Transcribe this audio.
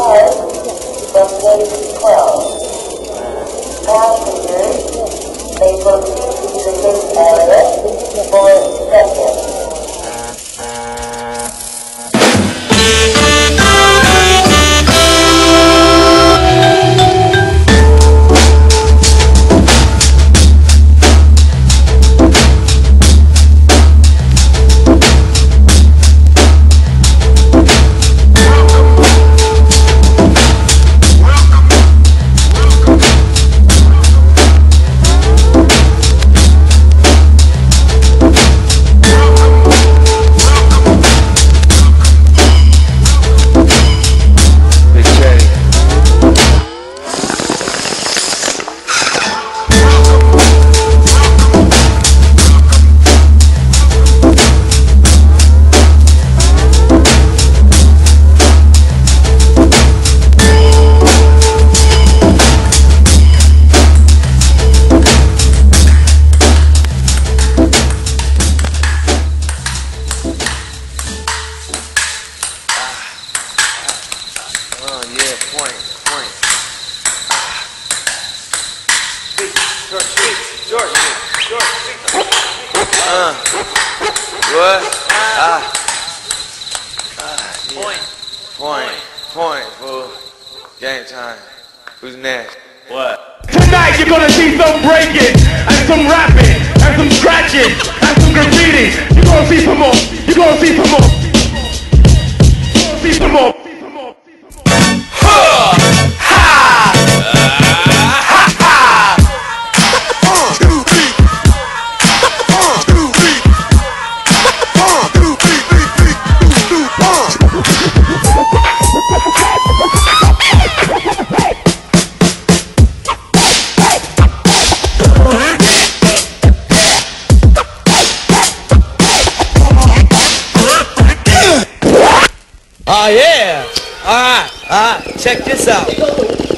cars from Navy 12. Passengers may proceed to the gate area for. George, speak, George, George, speak. Uh, what? Ah. Ah, yeah. Point. Point, point, fool. Game time. Who's next? What? Tonight you're gonna see some breaking and some rapping and some scratching and some graffiti. You're gonna see some more. You're gonna see some more. Oh yeah! Alright, alright, check this out.